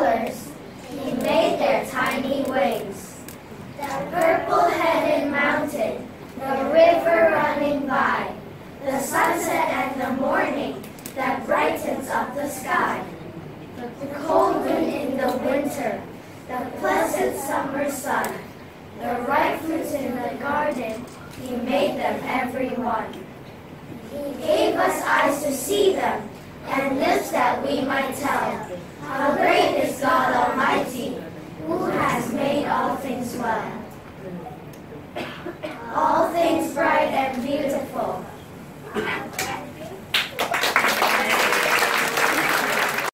colors, He made their tiny wings. The purple-headed mountain, the river running by, the sunset and the morning that brightens up the sky. The cold wind in the winter, the pleasant summer sun, the ripe fruits in the garden, he made them every one. He gave us eyes to see them, and lips that we might tell. Well.